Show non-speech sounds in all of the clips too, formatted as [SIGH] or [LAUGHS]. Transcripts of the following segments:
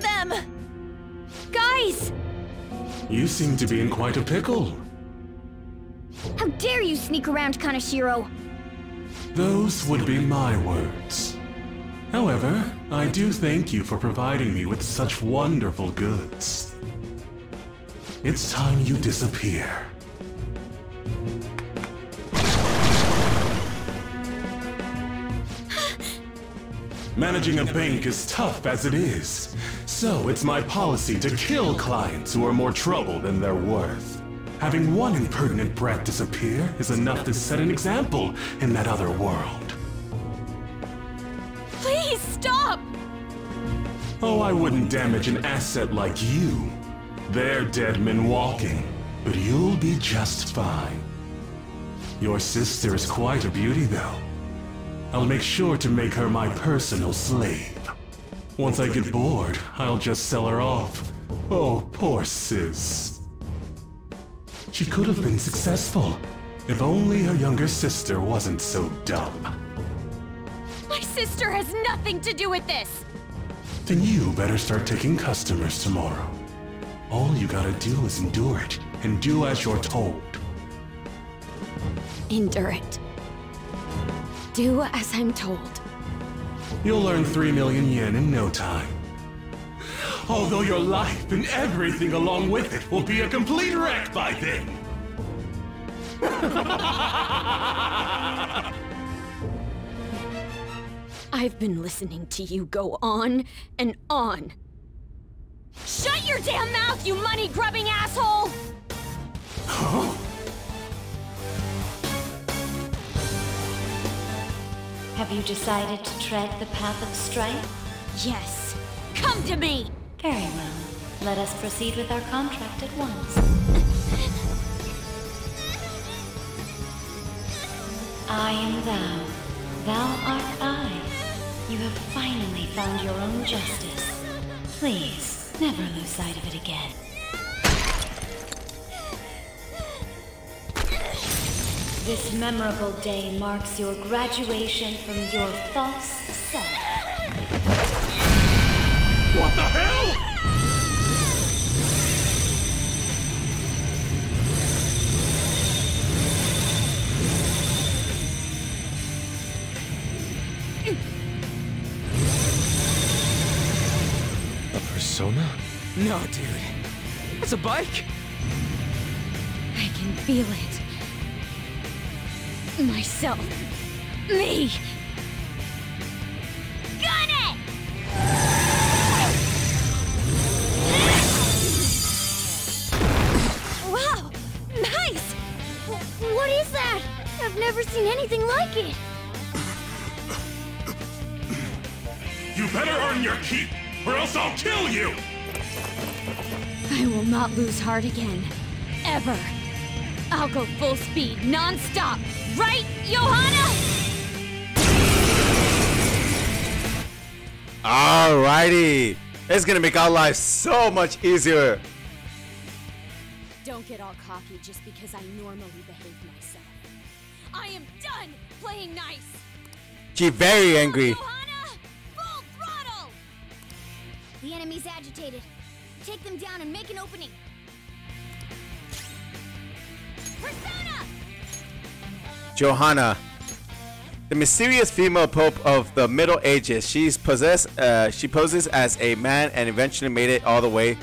to them! Guys! You seem to be in quite a pickle. How dare you sneak around Kaneshiro? Those would be my words. However, I do thank you for providing me with such wonderful goods. It's time you disappear. Managing a bank is tough as it is, so it's my policy to kill clients who are more trouble than they're worth. Having one impertinent brat disappear is enough to set an example in that other world. Please stop! Oh, I wouldn't damage an asset like you. They're dead men walking, but you'll be just fine. Your sister is quite a beauty, though. I'll make sure to make her my personal slave. Once I get bored, I'll just sell her off. Oh, poor sis. She could have been successful, if only her younger sister wasn't so dumb. My sister has nothing to do with this! Then you better start taking customers tomorrow. All you gotta do is endure it, and do as you're told. Endure it. Do as I'm told. You'll earn 3 million yen in no time. Although your life and everything along with it will be a complete wreck by then. [LAUGHS] I've been listening to you go on and on. Shut your damn mouth, you money-grubbing asshole! Oh. Have you decided to tread the path of strife? Yes. Come to me! Very well. Let us proceed with our contract at once. I am thou. Thou art I. You have finally found your own justice. Please, never lose sight of it again. This memorable day marks your graduation from your false self. What the hell? A persona? No, dude. It's a bike. I can feel it. Myself. Me! Gun it! Wow! Nice! W- What is that? I've never seen anything like it. You better earn your keep, or else I'll kill you! I will not lose heart again. Ever. I'll go full speed, non-stop. Right, Johanna? Alrighty! It's gonna make our life so much easier. Don't get all cocky just because I normally behave myself. I am done playing nice. She very angry. Johanna, full throttle. The enemy's agitated. Take them down and make an opening. Persona! Johanna. The mysterious female pope of the Middle Ages. She's possessed. Uh, she poses as a man and eventually made it all the way,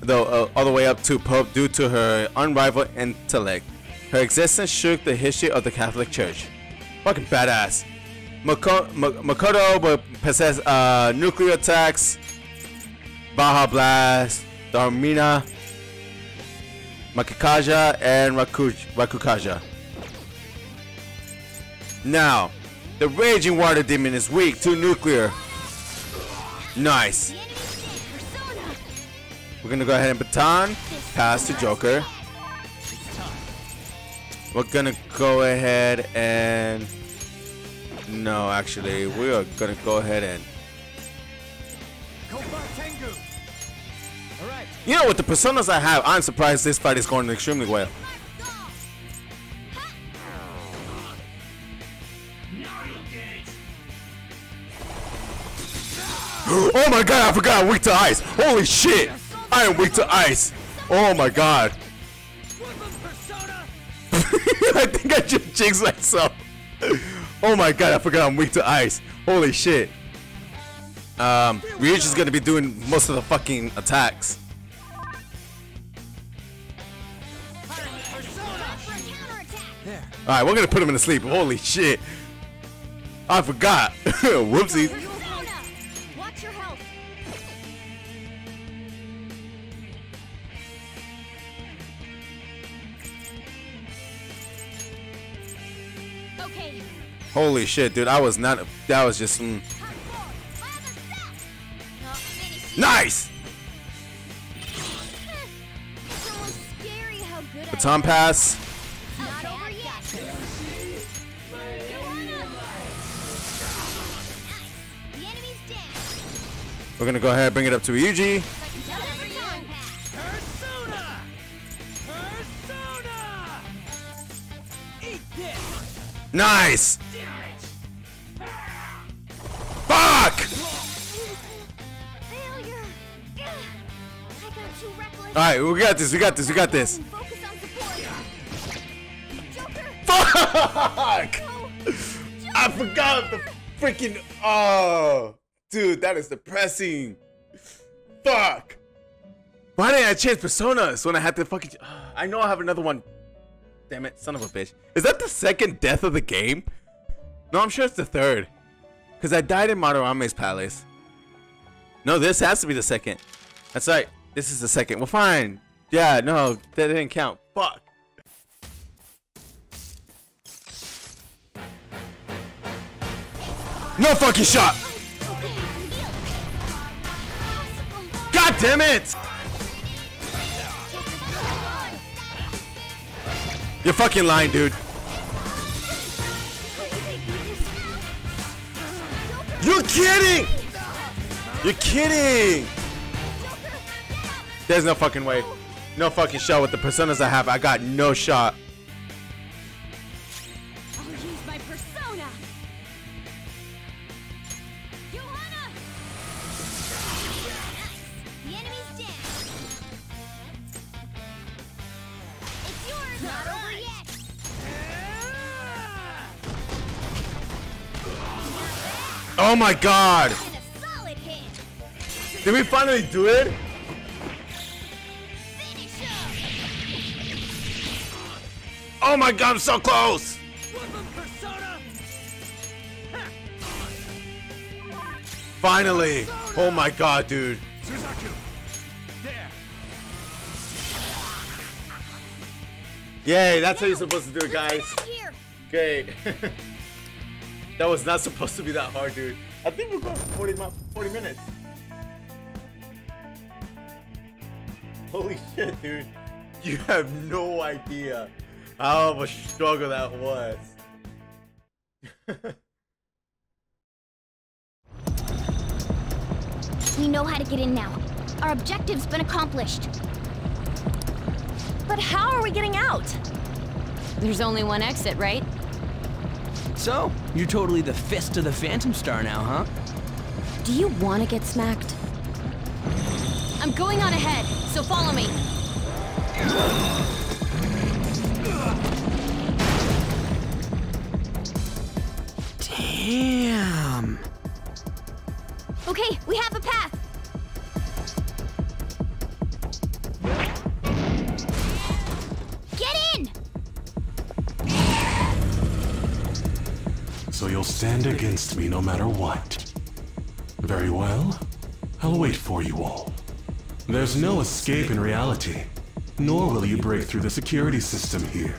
though uh, all the way up to pope due to her unrivaled intellect. Her existence shook the history of the Catholic Church. Fucking badass. Mako- Makoto will possess uh, nuclear attacks, Baja Blast, Dormina, Makakaja, and Raku- Rakukaja. Now, the Raging Water Demon is weak to nuclear. Nice. The enemy's dead. Persona! We're gonna go ahead and baton pass to Joker. We're gonna go ahead and no, actually, we are gonna go ahead and you know, with the personas I have, I'm surprised this fight is going extremely well. I forgot I'm weak to ice. Holy shit. I am weak to ice. Oh my god. [LAUGHS] I think I just jinxed myself. Oh my god, I forgot I'm weak to ice. Holy shit. Um, Ryuji's gonna be doing most of the fucking attacks. Alright, we're gonna put him in sleep. Holy shit. I forgot. [LAUGHS] Whoopsies. Holy shit, dude. I was not. That was just. Mm. Nice! Baton pass. We're gonna go ahead and bring it up to this! Nice! Fuck! Alright, we got this, we got this, we got this. Fuck! I forgot the freaking. Oh, dude, that is depressing. Fuck. Why didn't I change personas when I had to fucking. I know I have another one. Damn it, son of a bitch. Is that the second death of the game? No, I'm sure it's the third. Because I died in Madarame's palace. No, this has to be the second. That's right. This is the second. Well, fine. Yeah, no, that didn't count. Fuck. No fucking shot! God damn it! You're fucking lying, dude. You're kidding! You're kidding! There's no fucking way. No fucking shot with the personas I have. I got no shot. Oh my god! And a solid hit. Did we finally do it? Oh my god, I'm so close! Finally! Oh my god, dude. Yay, that's how you're supposed to do it, guys. Great. [LAUGHS] that was not supposed to be that hard, dude. I think we're going for 40, 40 minutes. Holy shit, dude. You have no idea how of a struggle that was. [LAUGHS] We know how to get in now. Our objective's been accomplished. But how are we getting out? There's only one exit, right? So, you're totally the fist of the Phantom Star now, huh? Do you want to get smacked? I'm going on ahead, so follow me. Damn! Okay, we have a path. You'll stand against me no matter what. Very well. I'll wait for you all. There's no escape in reality, nor will you break through the security system here.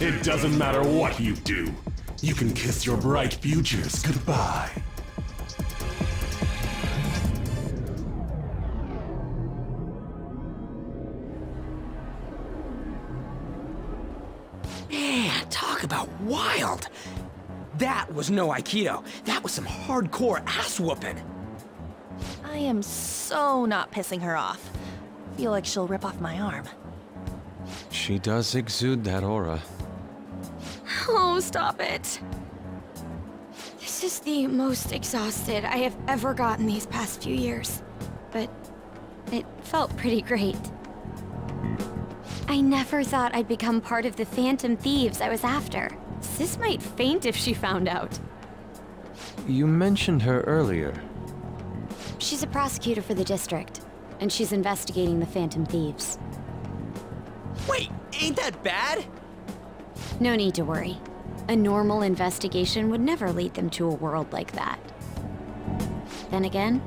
It doesn't matter what you do. You can kiss your bright futures goodbye. Wild! That was no Aikido. That was some hardcore ass whooping. I am so not pissing her off. Feel like she'll rip off my arm. She does exude that aura. Oh, stop it. This This is the most exhausted I have ever gotten these past few years. But it felt pretty great. I never thought I'd become part of the Phantom Thieves I was after. Sis might faint if she found out. You mentioned her earlier. She's a prosecutor for the district, and she's investigating the Phantom Thieves. Wait, ain't that bad? No need to worry. A normal investigation would never lead them to a world like that. Then again,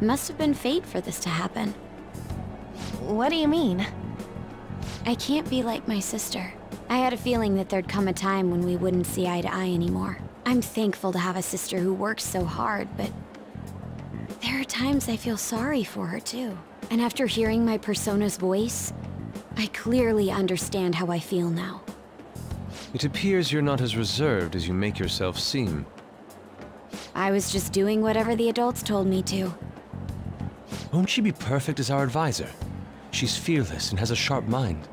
must have been fate for this to happen. What do you mean? I can't be like my sister. I had a feeling that there'd come a time when we wouldn't see eye to eye anymore. I'm thankful to have a sister who works so hard, but there are times I feel sorry for her too. And after hearing my persona's voice, I clearly understand how I feel now. It appears you're not as reserved as you make yourself seem. I was just doing whatever the adults told me to. Won't she be perfect as our advisor? She's fearless and has a sharp mind.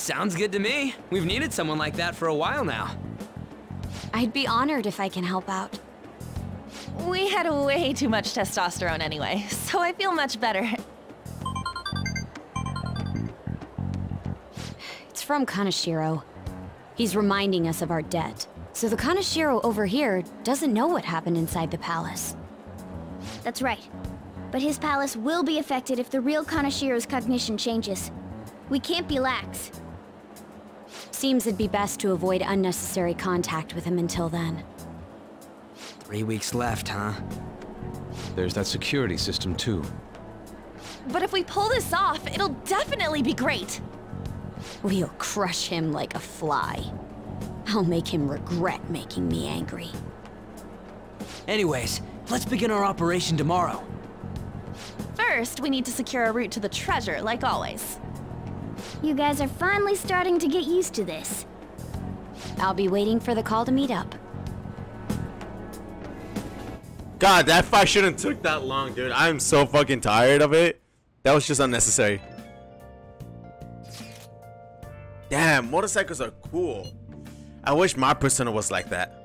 Sounds good to me. We've needed someone like that for a while now. I'd be honored if I can help out. We had way too much testosterone anyway, so I feel much better. It's from Kaneshiro. He's reminding us of our debt. So the Kaneshiro over here doesn't know what happened inside the palace. That's right. But his palace will be affected if the real Kaneshiro's cognition changes. We can't be lax. Seems it'd be best to avoid unnecessary contact with him until then. Three weeks left, huh? There's that security system too. But if we pull this off, it'll definitely be great. We'll crush him like a fly. I'll make him regret making me angry. Anyways, let's begin our operation tomorrow. First, we need to secure a route to the treasure, like always. You guys are finally starting to get used to this. I'll be waiting for the call to meet up. God, that fight shouldn't took that long, dude. I'm so fucking tired of it. That was just unnecessary. Damn, motorcycles are cool. I wish my persona was like that.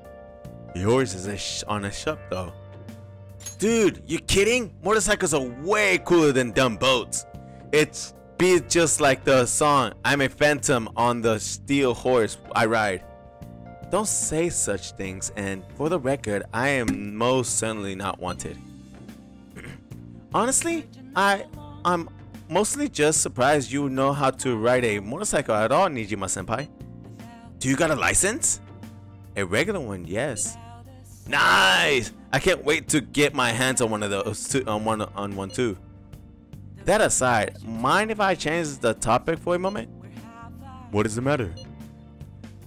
Yours is on a shop though. Dude, you kidding? Motorcycles are way cooler than dumb boats. It's be just like the song, I'm a phantom on the steel horse I ride. Don't say such things, and for the record, I am most certainly not wanted. [CLEARS THROAT] Honestly, I I'm mostly just surprised you know how to ride a motorcycle at all, Nijima senpai. Do you got a license? A regular one, yes. Nice! I can't wait to get my hands on one of those two, on one on one too. That aside, mind if I change the topic for a moment? What is the matter?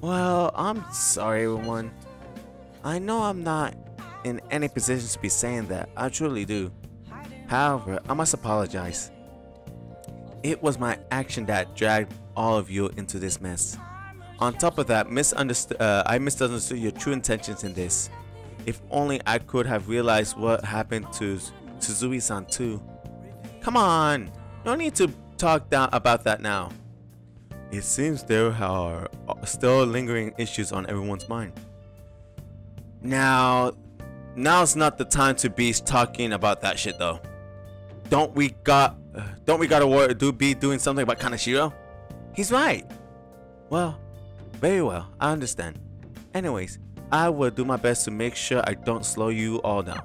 Well, I'm sorry everyone. I know I'm not in any position to be saying that. I truly do. However, I must apologize. It was my action that dragged all of you into this mess. On top of that, misunderstood, uh, I misunderstood your true intentions in this. If only I could have realized what happened to Suzui-san too. Come on, no need to talk down about that now. It seems there are still lingering issues on everyone's mind. Now, now's not the time to be talking about that shit though. Don't we got, uh, don't we gotta do be doing something about Kaneshiro? He's right. Well, very well, I understand. Anyways, I will do my best to make sure I don't slow you all down.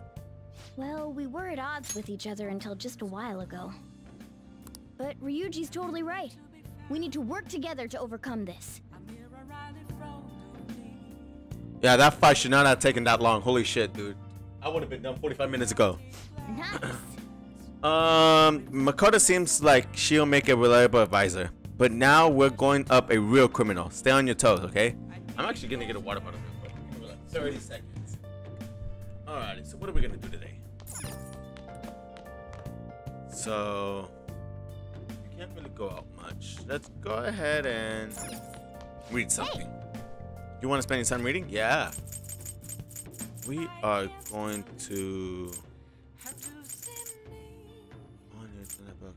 We were at odds with each other until just a while ago. But Ryuji's totally right. We need to work together to overcome this. Yeah, that fight should not have taken that long. Holy shit, dude. I would have been done 45 minutes ago. Nice. [CLEARS THROAT] Um, Makoto seems like she'll make a reliable advisor. But now we're going up a real criminal. Stay on your toes, okay? I'm actually gonna get a water bottle real quick. Give me like 30 seconds. Alrighty, so what are we gonna do today? So, you can't really go out much. Let's go ahead and read something. You want to spend your time reading? Yeah. We are going to. Book.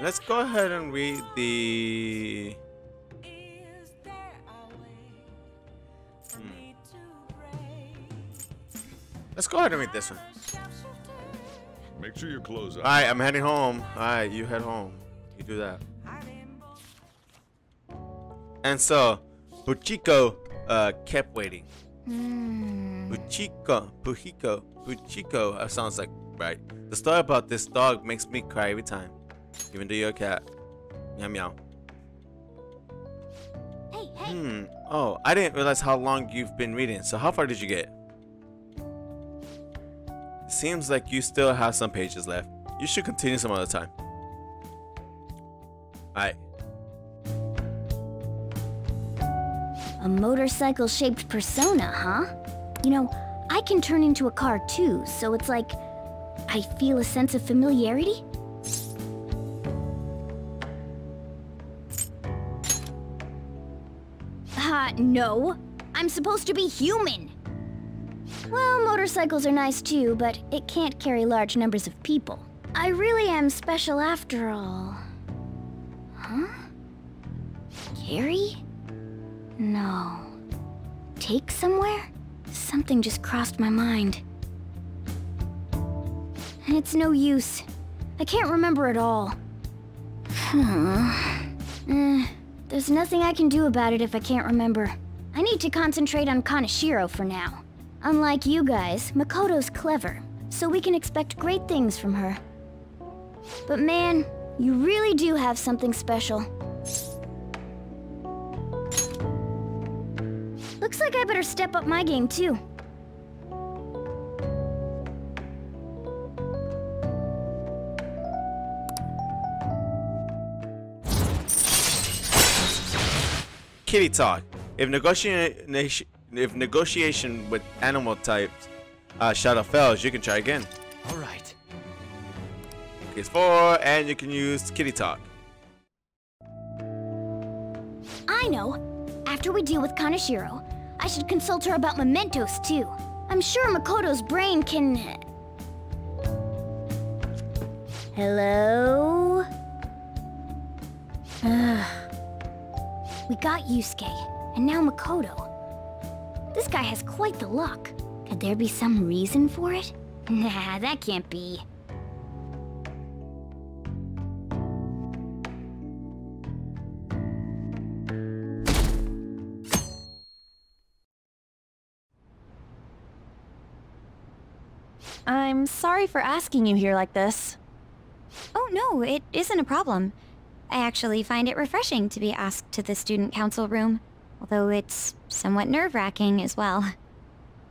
Let's go ahead and read the. Let's go ahead and read this one. Make sure your clothes All right, I'm heading home. All right, you head home. You do that. And so, Puchiko uh, kept waiting. Puchiko, Puchiko, Puchiko. That sounds like right. The story about this dog makes me cry every time, even though you're a cat. Meow meow. Hey, hey. Hmm. Oh, I didn't realize how long you've been reading. So how far did you get? Seems like you still have some pages left. You should continue some other time. Alright. A motorcycle-shaped persona, huh? You know, I can turn into a car too, so it's like I feel a sense of familiarity. Ah, no. I'm supposed to be human. Well, motorcycles are nice too, but it can't carry large numbers of people. I really am special after all. Huh? Carry? No. Take somewhere? Something just crossed my mind. And It's no use. I can't remember it all. Eh, there's nothing I can do about it if I can't remember. I need to concentrate on Kaneshiro for now. Unlike you guys, Makoto's clever, so we can expect great things from her. But man, you really do have something special. Looks like I better step up my game too. Kitty talk. If negotiation if negotiation with animal types uh, shadow fails, you can try again. All right. Case four, and you can use kitty talk. I know. After we deal with Kaneshiro, I should consult her about mementos too. I'm sure Makoto's brain can... Hello? Ugh. we got Yusuke, and now Makoto. This guy has quite the luck. Could there be some reason for it? [LAUGHS] Nah, that can't be. I'm sorry for asking you here like this. Oh, no, it isn't a problem. I actually find it refreshing to be asked to the student council room, although it's somewhat nerve-wracking as well.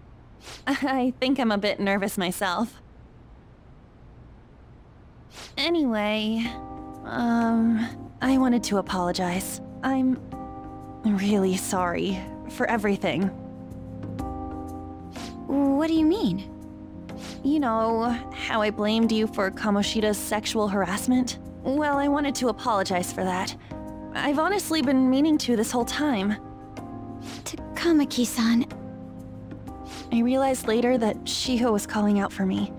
[LAUGHS] I think I'm a bit nervous myself. Anyway, um, I wanted to apologize. I'm really sorry for everything. What do you mean? You know, how I blamed you for Kamoshida's sexual harassment? Well, I wanted to apologize for that. I've honestly been meaning to this whole time. Kamaki-san, I realized later that Shiho was calling out for me,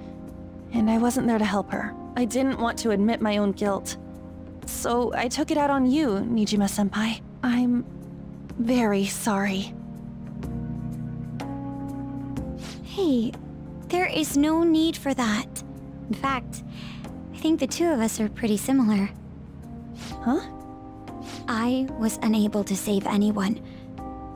and I wasn't there to help her. I didn't want to admit my own guilt. So I took it out on you, Nijima-senpai. I'm very sorry. Hey, there is no need for that. In fact, I think the two of us are pretty similar. Huh? I was unable to save anyone.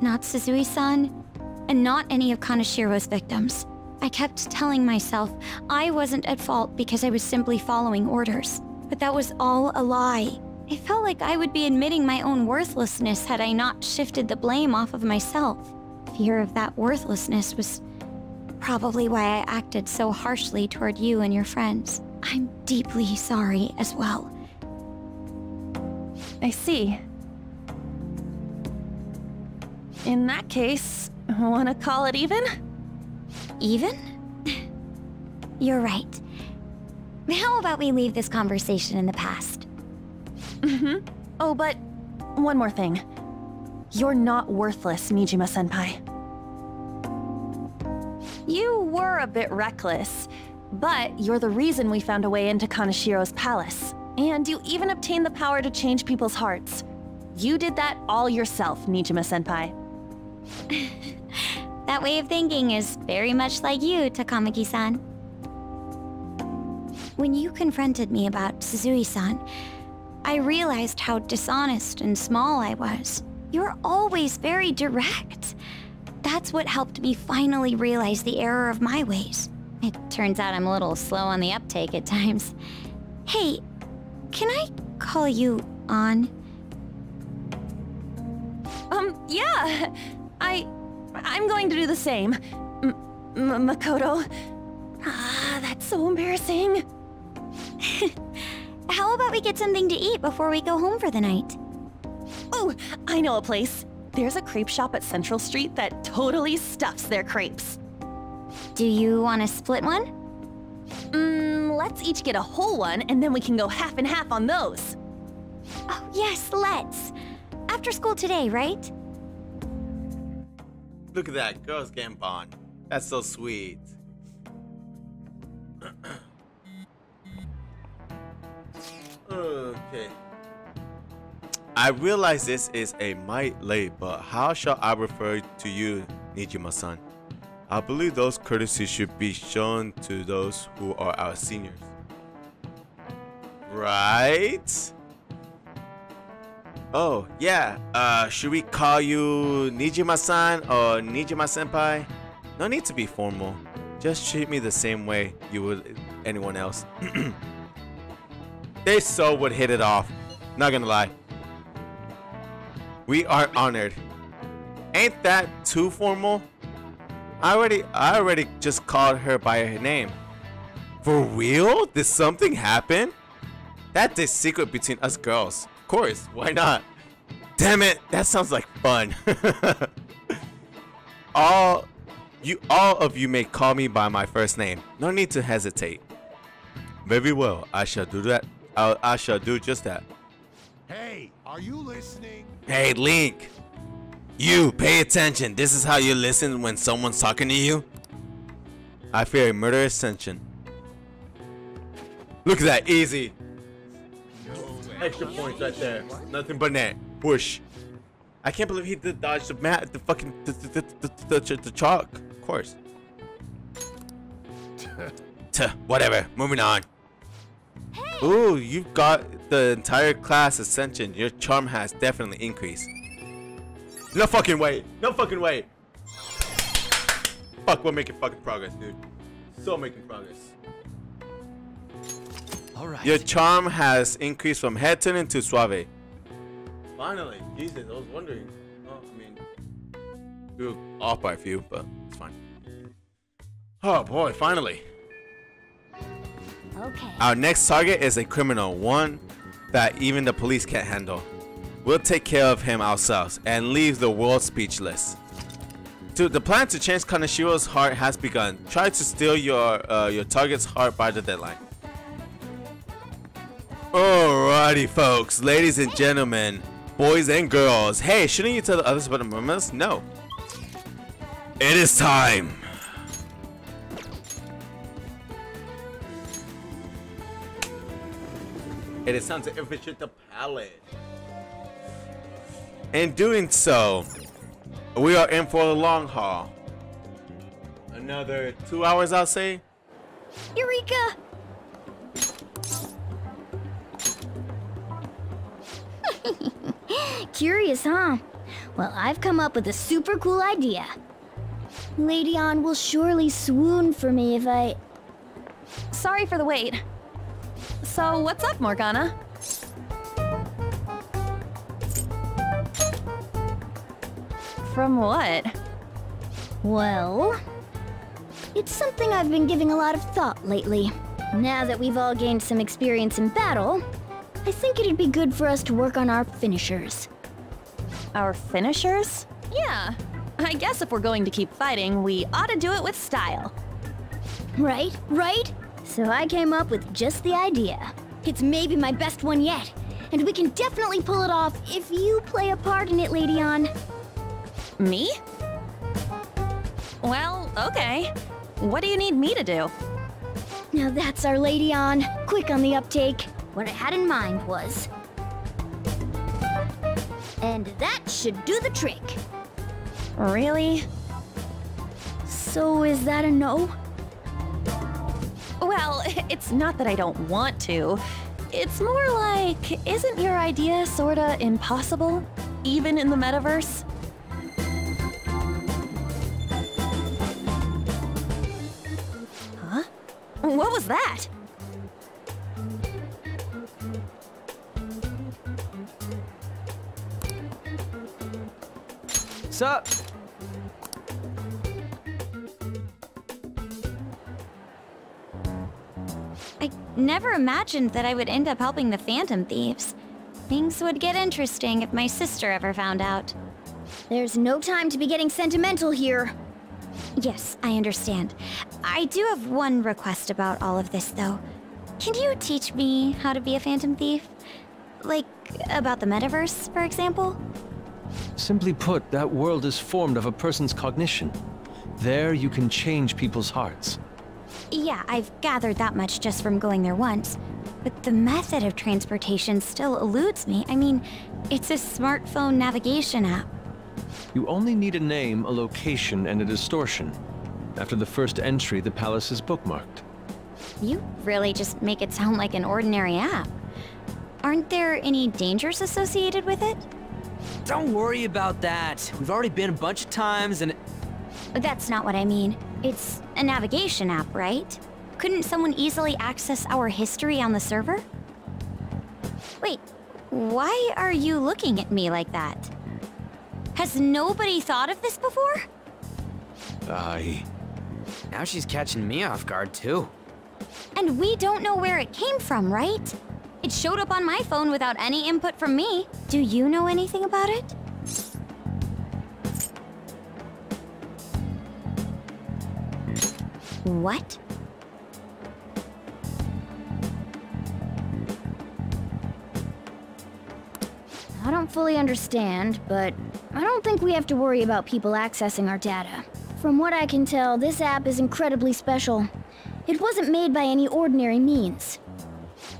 Not Suzui-san, and not any of Kaneshiro's victims. I kept telling myself I wasn't at fault because I was simply following orders. But that was all a lie. I felt like I would be admitting my own worthlessness had I not shifted the blame off of myself. Fear of that worthlessness was probably why I acted so harshly toward you and your friends. I'm deeply sorry as well. I see. In that case, wanna call it even? Even? You're right. How about we leave this conversation in the past? Mm-hmm. Oh, but one more thing. You're not worthless, Nijima-senpai. You were a bit reckless, but you're the reason we found a way into Kaneshiro's palace. And you even obtained the power to change people's hearts. You did that all yourself, Nijima-senpai. [LAUGHS] That way of thinking is very much like you, Takamaki-san. When you confronted me about Suzui-san, I realized how dishonest and small I was. You're always very direct. That's what helped me finally realize the error of my ways. It turns out I'm a little slow on the uptake at times. Hey, can I call you Ann? Um, yeah. [LAUGHS] I... I'm going to do the same. M M Makoto. Ah, that's so embarrassing. [LAUGHS] How about we get something to eat before we go home for the night? Oh, I know a place. There's a crepe shop at Central Street that totally stuffs their crepes. Do you want to split one? Mmm, let's each get a whole one and then we can go half and half on those. Oh, yes, let's. After school today, right? Look at that, girls getting bond. That's so sweet. [CLEARS THROAT] okay. I realize this is a mite late, but how shall I refer to you, Nijima-san? I believe those courtesies should be shown to those who are our seniors. Right? Oh, yeah. Uh, should we call you Nijima-san or Nijima-senpai? No need to be formal. Just treat me the same way you would anyone else. [CLEARS THROAT] they so would hit it off. Not gonna lie. We are honored. Ain't that too formal? I already I already just called her by her name. For real? Did something happen? That's a secret between us girls. Of course, why not? Damn it, that sounds like fun. [LAUGHS] all you all of you may call me by my first name. No need to hesitate. Very well, I shall do that. I, I shall do just that. Hey, are you listening? Hey, Link. You, pay attention. This is how you listen when someone's talking to you. I fear a murderous tension. Look at that, easy. Extra points right there. Nothing but net. Whoosh. I can't believe he did dodge the mat, the fucking, the, the, the, the, the, the chalk. Of course. [LAUGHS] Tuh, whatever. Moving on. Ooh, you've got the entire class ascension. Your charm has definitely increased. No fucking way. No fucking way. Fuck, we're making fucking progress, dude. So making progress. All right. Your charm has increased from head turning to suave. Finally, Jesus, I was wondering. Oh, I mean, we were off by a few, but it's fine. Oh boy, finally. Okay. Our next target is a criminal, one that even the police can't handle. We'll take care of him ourselves and leave the world speechless. To, the plan to change Kaneshiro's heart has begun. Try to steal your uh, your target's heart by the deadline. Alrighty, folks, ladies and gentlemen, boys and girls. Hey, shouldn't you tell the others about the murmurs? No. It is time. It is time to infiltrate the palace. In doing so, we are in for the long haul. Another two hours, I'll say. Eureka! Curious, huh? Well, I've come up with a super cool idea. Lady Ann will surely swoon for me if I... Sorry for the wait. So, what's up, Morgana? From what? Well... It's something I've been giving a lot of thought lately. Now that we've all gained some experience in battle, I think it'd be good for us to work on our finishers. Our finishers? Yeah. I guess if we're going to keep fighting, we ought to do it with style. Right, right? So I came up with just the idea. It's maybe my best one yet, and we can definitely pull it off if you play a part in it, Lady Ann. Me? Well, okay. What do you need me to do? Now that's our Lady Ann. Quick on the uptake. What I had in mind was... And that should do the trick. Really? So is that a no? Well, [LAUGHS] it's not that I don't want to. It's more like, isn't your idea sorta impossible? Even in the metaverse? Huh? What was that? Sup? I never imagined that I would end up helping the Phantom Thieves. Things would get interesting if my sister ever found out. There's no time to be getting sentimental here. Yes, I understand. I do have one request about all of this, though. Can you teach me how to be a Phantom Thief? Like, about the metaverse, for example? Simply put, that world is formed of a person's cognition. There you can change people's hearts. Yeah, I've gathered that much just from going there once. But the method of transportation still eludes me. I mean, it's a smartphone navigation app. You only need a name, a location, and a distortion. After the first entry, the palace is bookmarked. You really just make it sound like an ordinary app. Aren't there any dangers associated with it? Don't worry about that. We've already been a bunch of times and... That's not what I mean. It's a navigation app, right? Couldn't someone easily access our history on the server? Wait, why are you looking at me like that? Has nobody thought of this before? I... Now she's catching me off guard, too. And we don't know where it came from, right? It showed up on my phone without any input from me. Do you know anything about it? What? I don't fully understand, but I don't think we have to worry about people accessing our data. From what I can tell, this app is incredibly special. It wasn't made by any ordinary means.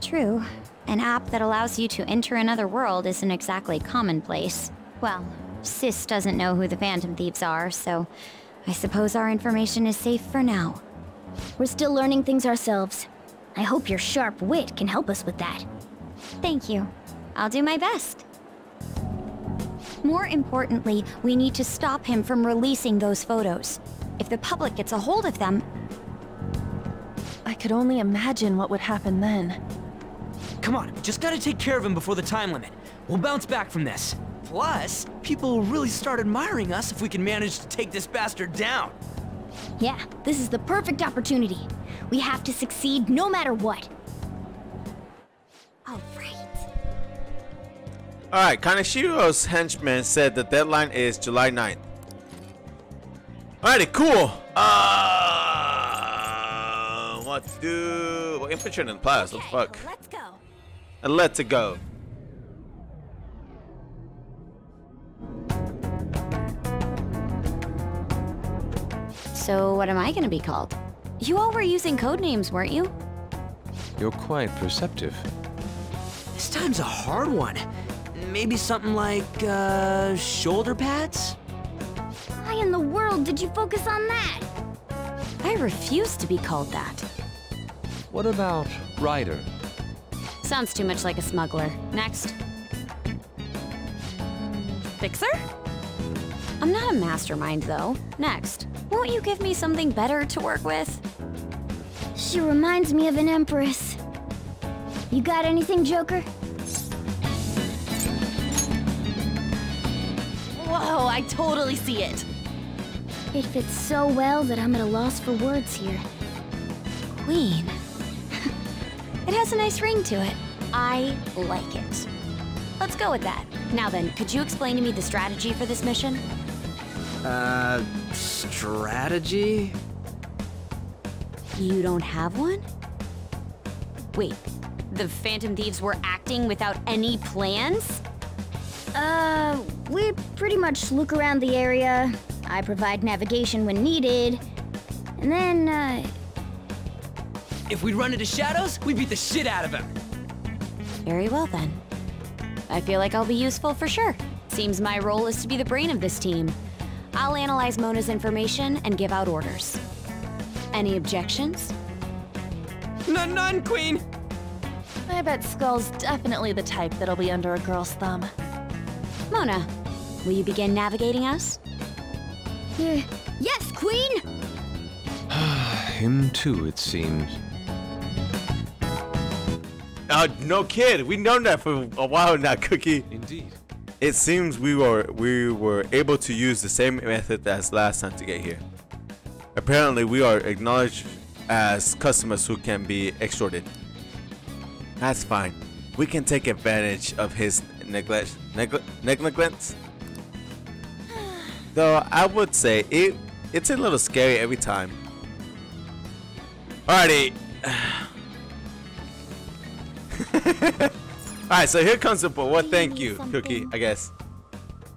True. An app that allows you to enter another world isn't exactly commonplace. Well, Sis doesn't know who the Phantom Thieves are, so I suppose our information is safe for now. We're still learning things ourselves. I hope your sharp wit can help us with that. Thank you. I'll do my best. More importantly, we need to stop him from releasing those photos. If the public gets a hold of them, I could only imagine what would happen then. Come on, we just gotta take care of him before the time limit. We'll bounce back from this. Plus, people will really start admiring us if we can manage to take this bastard down. Yeah, this is the perfect opportunity. We have to succeed no matter what. all right. Alright, Kaneshiro's henchman said the deadline is July 9th. Alrighty, cool. Uh, what to do? Well, infantry and plus, what the fuck? Let's go. And let's go. So what am I gonna be called? You all were using code names, weren't you? You're quite perceptive. This time's a hard one. Maybe something like, uh, shoulder pads? Why in the world did you focus on that? I refuse to be called that. What about Ryder? Sounds too much like a smuggler. Next. Fixer? I'm not a mastermind, though. Next. Won't you give me something better to work with? She reminds me of an empress. You got anything, Joker? Whoa, I totally see it. It fits so well that I'm at a loss for words here. Queen. It has a nice ring to it. I like it. Let's go with that. Now then, could you explain to me the strategy for this mission? Uh, strategy? You don't have one? Wait, the Phantom Thieves were acting without any plans? Uh, we pretty much look around the area. I provide navigation when needed. And then, uh, If we'd run into Shadows, we'd beat the shit out of him. Very well then. I feel like I'll be useful for sure. Seems my role is to be the brain of this team. I'll analyze Mona's information and give out orders. Any objections? None, none, Queen! I bet Skull's definitely the type that'll be under a girl's thumb. Mona, will you begin navigating us? [SIGHS] Yes, Queen! [SIGHS] Him too, it seems. Uh, no kid. we've known that for a while now, Cookie. Indeed. It seems we were we were able to use the same method as last time to get here. Apparently, we are acknowledged as customers who can be extorted. That's fine. We can take advantage of his neglect neglect negligence. [SIGHS] Though I would say it it's a little scary every time. Alrighty. [SIGHS] [LAUGHS] Alright, so here comes the boy. Well, thank you, Cookie, I guess.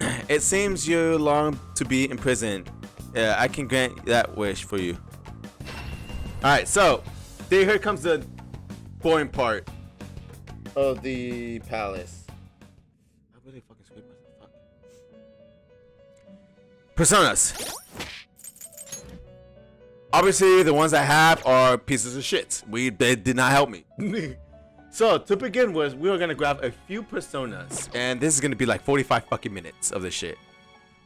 [CLEARS THROAT] it seems you long to be imprisoned. Yeah, I can grant that wish for you. Alright, so here comes the boring part of the palace. I really fucking screwed myself. Fuck. Personas. Obviously, the ones I have are pieces of shit. We they did not help me. [LAUGHS] so to begin with, we are gonna grab a few personas, and this is gonna be like 45 fucking minutes of this shit.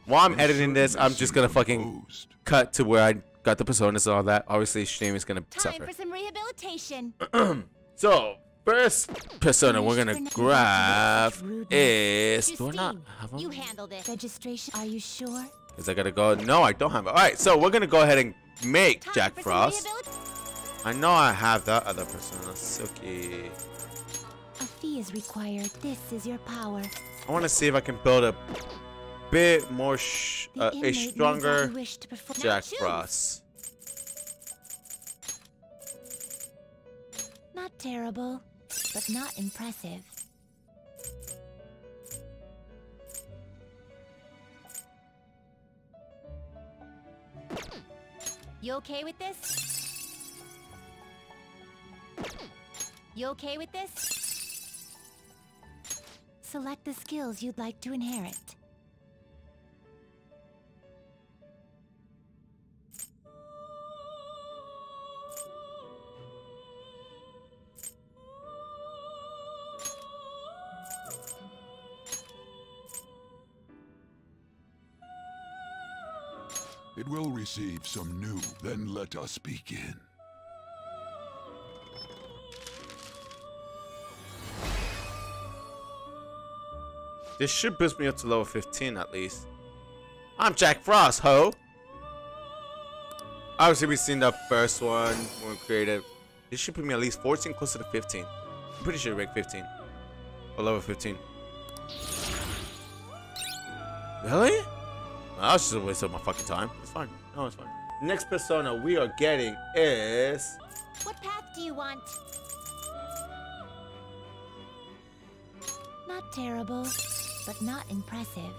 While I'm editing this, I'm just gonna fucking cut to where I got the personas and all that. Obviously, stream is gonna suffer. Time for some rehabilitation. [CLEARS THROAT] So first persona we're gonna grab is do not have You them? handle this. Registration, are you sure? Is I gotta go? No, I don't have it. All right, so we're gonna go ahead and make Jack Frost. I know I have that other persona, Silky. A fee is required. This is your power. I want to see if I can build a bit more, sh uh, a inmate knows how stronger you wish to Jack. Frost. Not terrible, but not impressive. You okay with this? You okay with this? Select the skills you'd like to inherit. It will receive some new, then let us begin. This should boost me up to level 15 at least. I'm Jack Frost, ho! Obviously, we've seen the first one we created. This should put me at least 14, closer to 15. I'm pretty sure rank 15. Or level 15. Really? I was just a waste of my fucking time. It's fine. No, it's fine. Next persona we are getting is... What path do you want? Not terrible, but not impressive.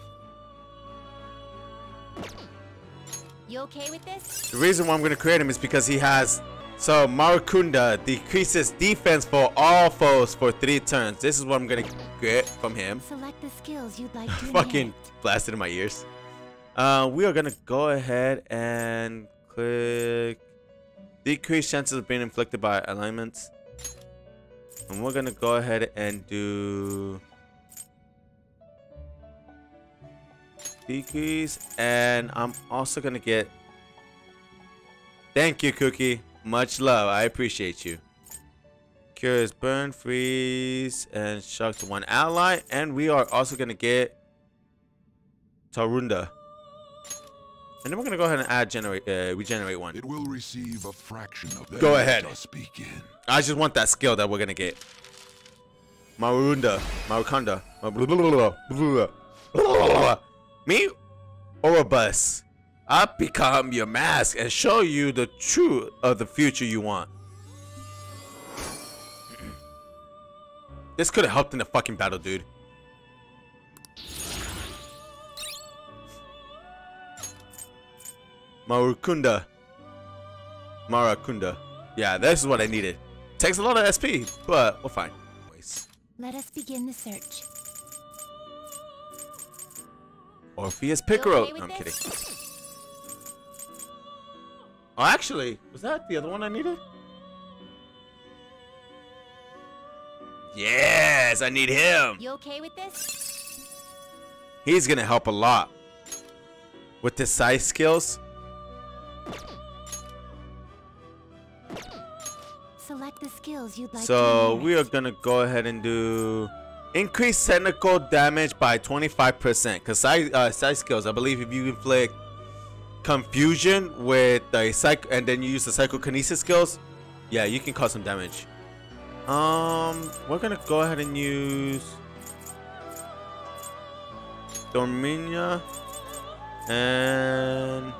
You okay with this? The reason why I'm going to create him is because he has... So, Marukunda decreases defense for all foes for three turns. This is what I'm going to get from him. Select the skills you'd like to [LAUGHS] Fucking blasted in my ears. Uh, we are going to go ahead and click... Decrease chances of being inflicted by alignments. And we're going to go ahead and do... Decrease. And I'm also going to get... Thank you, Cookie. Much love. I appreciate you. Cures burn, freeze, and shock to one ally. And we are also going to get Tarunda. And then we're going to go ahead and add generate, uh, regenerate one. It will receive a fraction of that. Go ahead. I just want that skill that we're going to get. Marunda. Marukanda. Me? or a bus? I become your mask and show you the truth of the future you want. This could have helped in the fucking battle, dude. Marukunda. Marakunda. Yeah, this is what I needed. Takes a lot of SP, but we're fine. Let us begin the search. Orpheus Picaro. okay no, I'm this? kidding. Oh, actually, was that the other one I needed? Yes, I need him. You okay with this? He's gonna help a lot with his size skills. Select the skills you'd like So we are gonna go ahead and do increase technical damage by 25%. Cause size uh, size skills, I believe if you inflict confusion with the psych and then you use the psychokinesis skills, yeah, you can cause some damage. Um, we're gonna go ahead and use Dormina and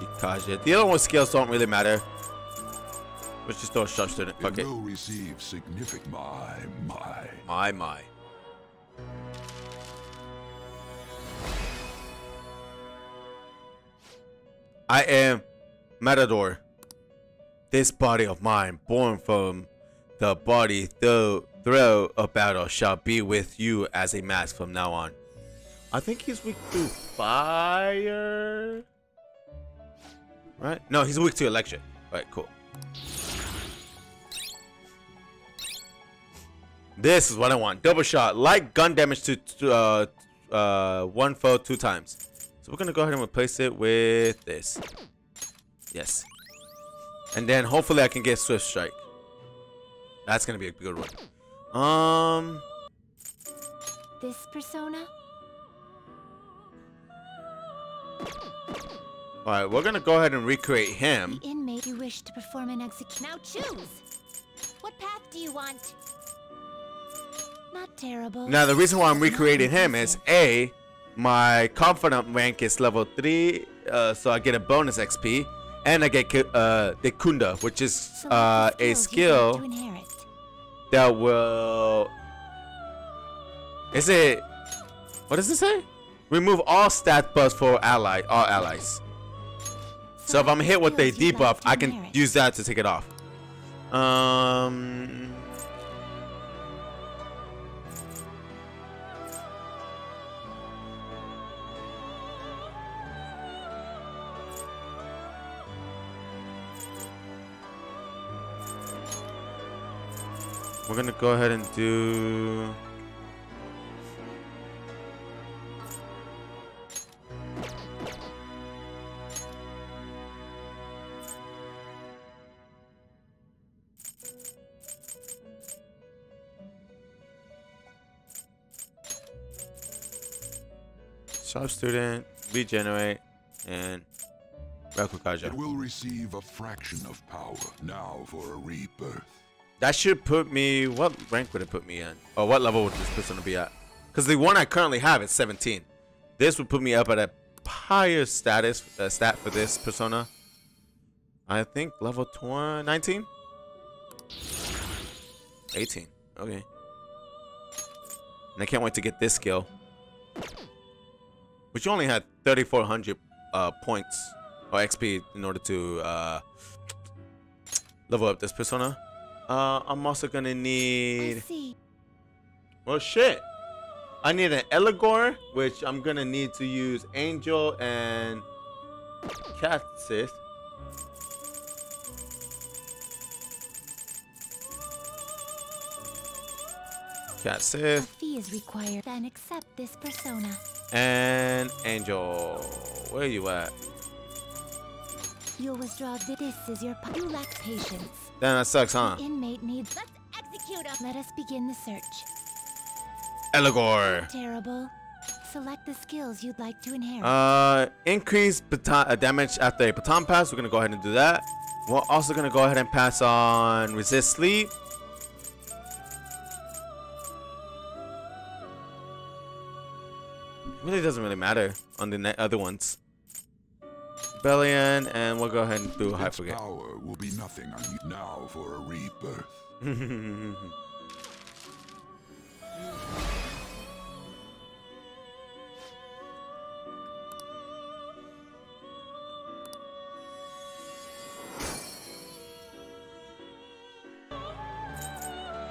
Ikaja. The other one skills don't really matter. Let's just throw a sharp student. It Fuck it. will receive significant my my. My my. I am Matador. This body of mine, born from the body throw throw of battle, shall be with you as a mask from now on. I think he's weak to fire. Right? No, he's weak to electric. Alright, cool. This is what I want. Double shot. Light gun damage to to, uh, uh, one foe two times. So we're going to go ahead and replace it with this. Yes. And then hopefully I can get Swift Strike. That's going to be a good one. Um, This persona? Alright, we're going to go ahead and recreate him. The inmate you wish to perform an execution. Now choose! What path do you want? Not terrible. Now, the reason why I'm recreating him is A, my confidant rank is level 3, uh, so I get a bonus XP, and I get uh, Dekunda, which is uh, a skills you'd like skill that will. Is it. What does it say? Remove all stat buffs for ally, all allies. So if I'm hit with a debuff, I can use that to take it off. Um. We're gonna go ahead and do. Sharp student, regenerate, and Rakukaja. It will receive a fraction of power now for a rebirth. That should put me. What rank would it put me in? Or what level would this persona be at? Because the one I currently have is 17. This would put me up at a higher status uh, stat for this persona. I think level 20, 19? 18. Okay. And I can't wait to get this skill. Which only had 3,400 uh, points or XP in order to uh, level up this persona. Uh, I'm also gonna I need. see. Well, shit. I need an Eligor, which I'm gonna need to use Angel and Cat Sith. Cat A fee is required. Then accept this persona. and Angel. Where you at? You'll withdraw this is your You lack patience. Damn, that sucks, huh? The inmate needs Let's execute him. Let us begin the search. Eligor. Terrible. Select the skills you'd like to inherit. Uh, increase baton, uh, damage after a baton pass. We're gonna go ahead and do that. We're also gonna go ahead and pass on resist sleep. Really doesn't really matter on the other ones. Rebellion, and we'll go ahead and do a high forget. power will be nothing on you now for a rebirth. [LAUGHS]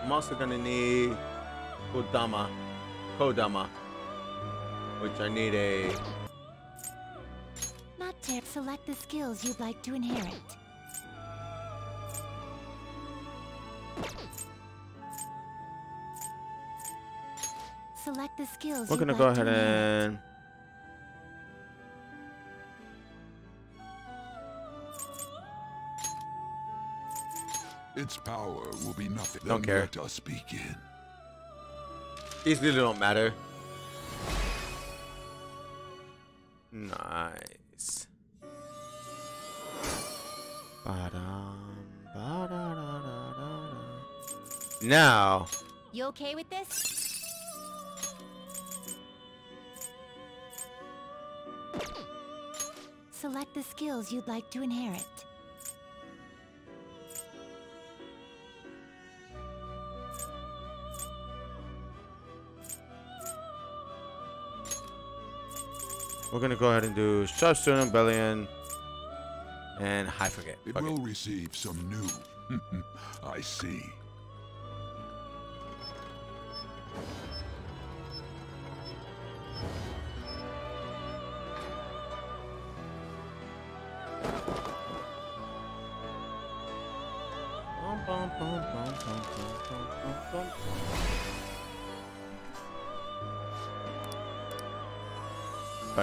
I'm also gonna need Kodama. Kodama. Which I need a Not Select the skills you'd like to inherit. Select the skills We're gonna go ahead and Its power will be nothing. Don't care. Let us begin. these really don't matter. Nice. Now, You okay with this? Select the skills you'd like to inherit. we're gonna go ahead and do Sharp Student Rebellion and High Forget. It Fuck it. will receive some new. [LAUGHS] I see.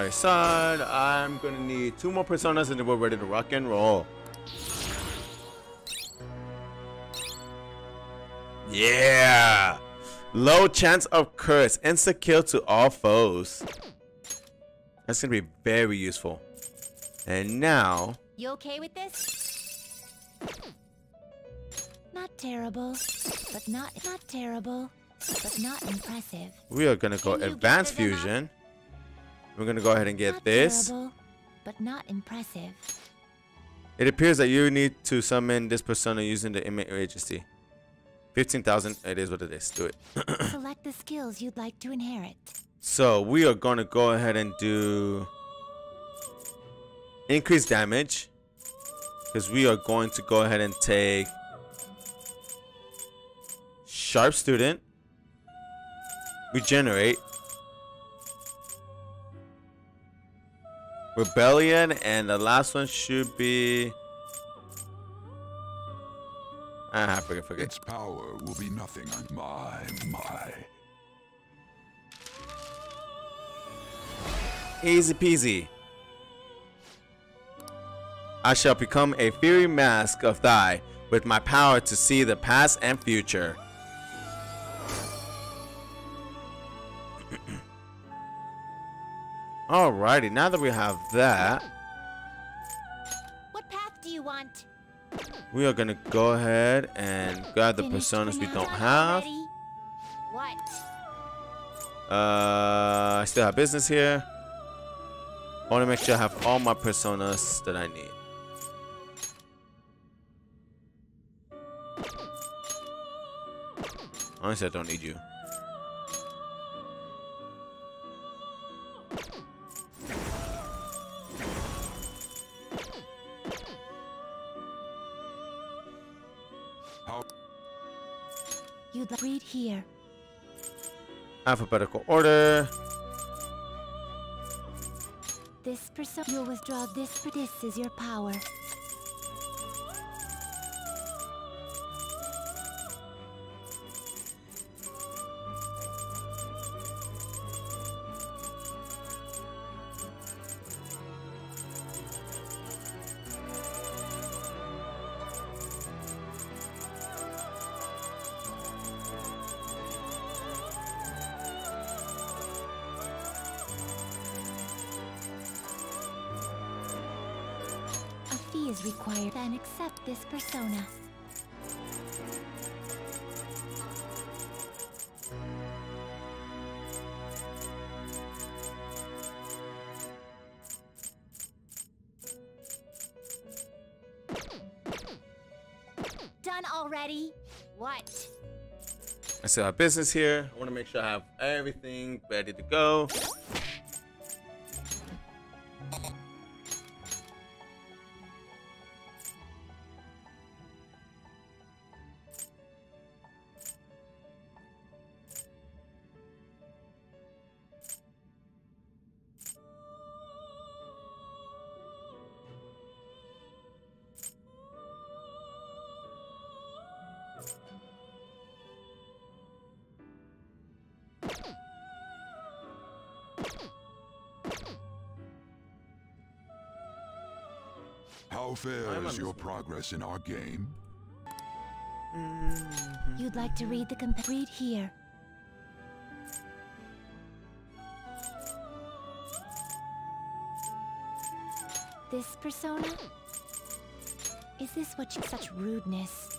By side, I'm gonna need two more personas and then we're ready to rock and roll. Yeah! Low chance of curse, insta kill to all foes. That's gonna be very useful. And now, You okay with this? Not terrible, but not not terrible, but not impressive. we are gonna go advanced fusion. We're gonna go ahead and get not this. terrible, but not impressive. It appears that you need to summon this persona using the inmate agency. 15,000, it is what it is. Do it. [CLEARS THROAT] Select the skills you'd like to inherit. So we are going to go ahead and do increase damage. Because we are going to go ahead and take Sharp Student. Regenerate. Rebellion. And the last one should be... Ah, forget, forget. Its power will be nothing. on My, my. Easy peasy. I shall become a fiery mask of thy, with my power to see the past and future. Alrighty, now that we have that, What path do you want? we are gonna go ahead and grab the Finished personas we don't have. already? What? Uh, I still have business here. I want to make sure I have all my personas that I need. Honestly, I don't need you. You'd like read here. Alphabetical order. This person you'll withdraw this for this is your power. Is required then accept this persona. Done already? What? I still have business here. I want to make sure I have everything ready to go. Progress in our game? You'd like to read the comp- read here. This persona? Is this what you such rudeness?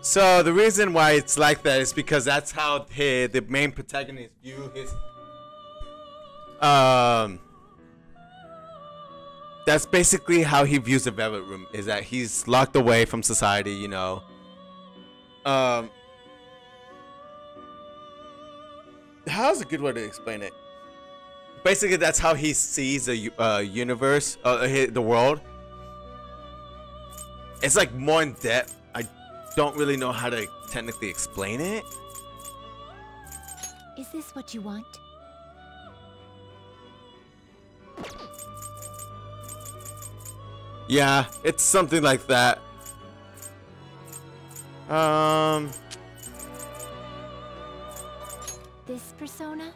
So the reason why it's like that is because that's how he, the main protagonist view his. Um. That's basically how he views the Velvet Room. Is that he's locked away from society, you know. Um. How's a good way to explain it? Basically, that's how he sees the uh, universe, uh, the world. It's like more in depth. I don't really know how to technically explain it. Is this what you want? Yeah, it's something like that. Um, This persona?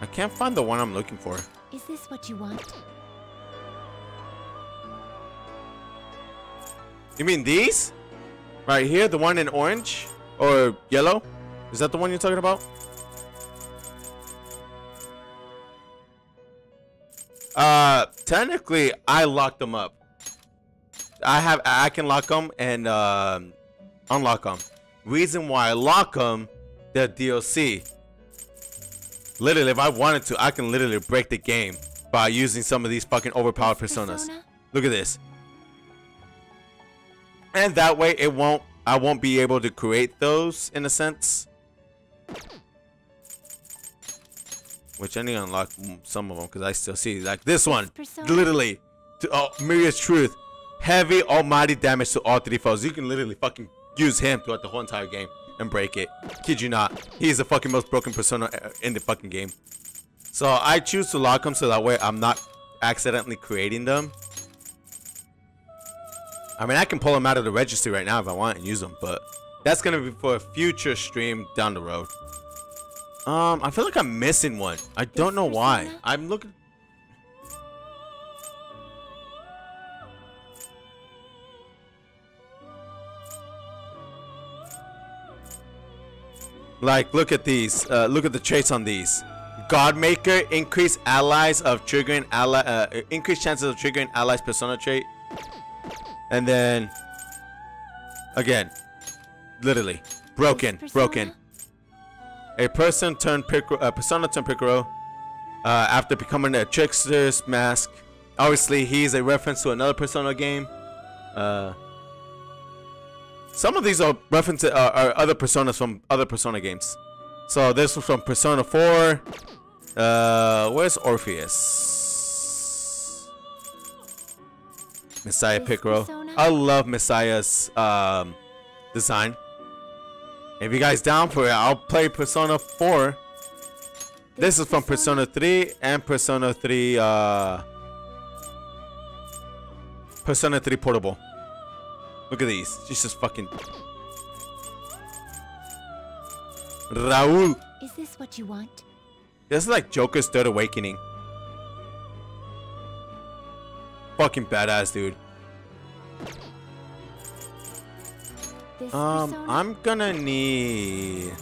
I can't find the one I'm looking for. Is this what you want? You mean these? Right here, the one in orange or yellow? Is that the one you're talking about? Uh, technically, I locked them up. I have, I can lock them and um, unlock them. Reason why I lock them, they're DLC. Literally, if I wanted to, I can literally break the game by using some of these fucking overpowered personas. Persona? Look at this. And that way it won't I won't be able to create those in a sense. Which I need to unlock some of them because I still see like this one. persona? Literally. To, oh, Myriad Truths. Heavy almighty damage to all three foes. You can literally fucking use him throughout the whole entire game and break it. Kid you not. He's the fucking most broken persona uh, in the fucking game. So I choose to lock them so that way I'm not accidentally creating them. I mean, I can pull them out of the registry right now if I want and use them, but that's gonna be for a future stream down the road. Um, I feel like I'm missing one. I don't know why. I'm looking. Like, look at these. Uh, look at the traits on these. Godmaker, increase allies of triggering ally, uh, increase chances of triggering allies persona trait. And then, again, literally, broken, broken. A person turned persona turned Picaro uh, after becoming a trickster's mask. Obviously, he's a reference to another Persona game. Uh, some of these are references uh, are other personas from other Persona games. So this was from Persona 4. Uh, where's Orpheus? Messiah Picaro. I love Messiah's um, design. If you guys down for it, I'll play Persona 4. This is from Persona 3 and Persona 3 uh Persona 3 Portable. Look at these. She's just fucking Raoul. Is this what you want? This is like Joker's third awakening. Fucking badass, dude. This Um, persona? I'm gonna need.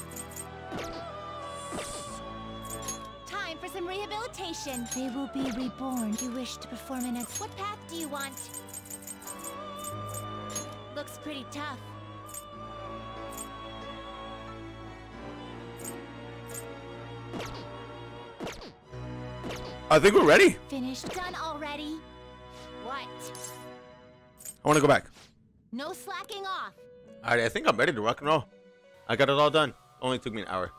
Time for some rehabilitation. They will be reborn. You wish to perform an ex- What path do you want? Looks pretty tough. I think we're ready. Finished. Done already? What? I want to go back. No slacking off. Alright, I think I'm ready to rock and roll. I got it all done. Only took me an hour.